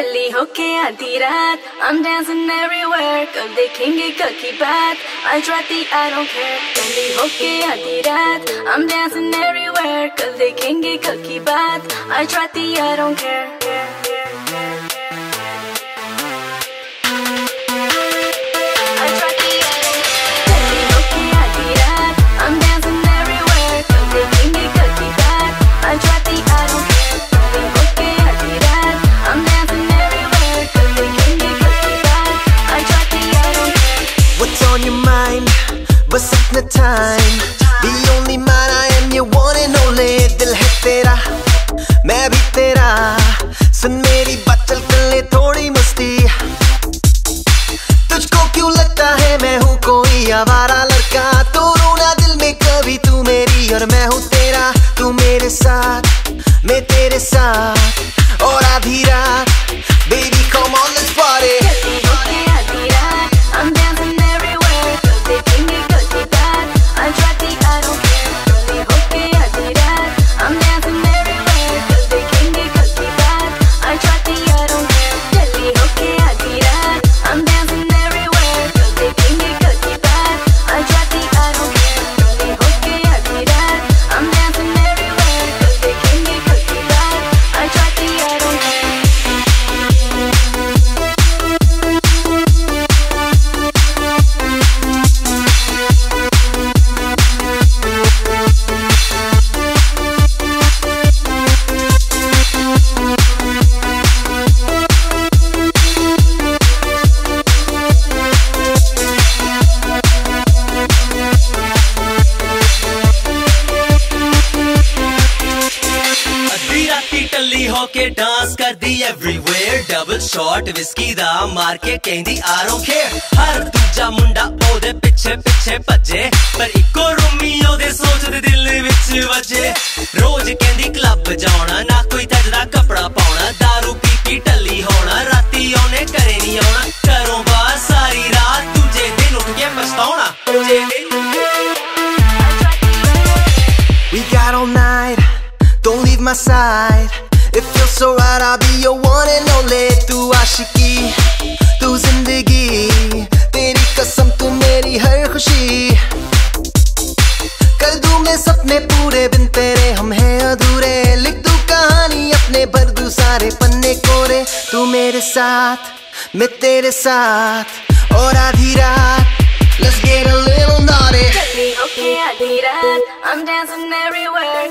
दिल्ली होके आधी रात I'm dancing everywhere कल देखेंगे कल की बात आज राती I don't care दिल्ली होके आधी रात I'm dancing everywhere कल देखेंगे कल की बात आज राती I don't care आवारा लड़का तो रोना दिल में कभी तू मेरी और मैं हूँ तेरा, तू मेरे साथ, मैं तेरे साथ, और आधी रात ਕੇ ਡਾਂਸ ਕਰਦੀ ਐਵਰੀਵੇਅਰ ਡਬਲ ਸ਼ਾਟ ਵਿਸਕੀ ਦਾ ਮਾਰ ਕੇ ਕਹਿੰਦੀ ਆਈ ਡੋਨਟ ਕੇਅਰ ਹਰ ਦੂਜਾ ਮੁੰਡਾ ਉਹਦੇ ਪਿੱਛੇ ਪਿੱਛੇ ਭੱਜੇ ਪਰ ਇੱਕੋ ਰੂਮੀ ਉਹਦੇ ਸੋਚਦੇ ਦਿਲ ਵਿੱਚ ਵਜੇ। ਰੋਜ਼ ਕਹਿੰਦੀ ਕਲੱਬ ਜਾਣਾ ਨਾ ਕੋਈ ਤਜਦਾ ਕਪੜਾ ਪਾਉਣਾ दारू ਪੀ ਪੀ ਟੱਲੀ ਹੋਣਾ ਰਾਤੀ ਉਹਨੇ ਘਰੇ ਨਹੀਂ ਆਉਣਾ। ਘਰੋਂ ਬਾਹਰ ਸਾਰੀ ਰਾਤ ਦੂਜੇ ਦਿਨ ਉੱਠ ਕੇ ਪਛਤਾਉਣਾ। ਦੂਜੇ ਦਿਨ We got all night, don't leave my side. It feels so right, I'll be your one and only कर दूँ मैं सपने पूरे बिन तेरे हम हैं अधूरे। लिख दूँ कहानी अपने भर दूँ सारे पन्ने कोरे। तू मेरे साथ मैं तेरे साथ और आधी रात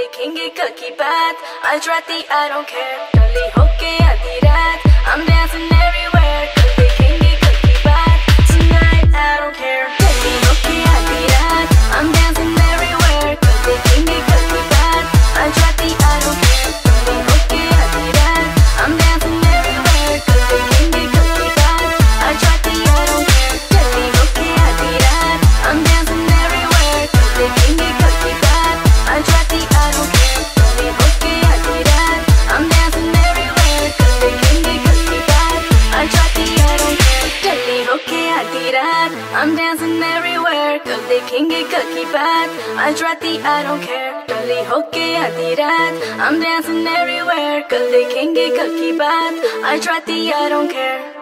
I don't care cookie bath I try the I don't care Dolly hoke आधी रात I'm dancing everywhere Cause they can't get cookie bad I try the I don't care Dolly hoke आधी रात I'm dancing everywhere Cause they can't get cookie bad I try the I don't care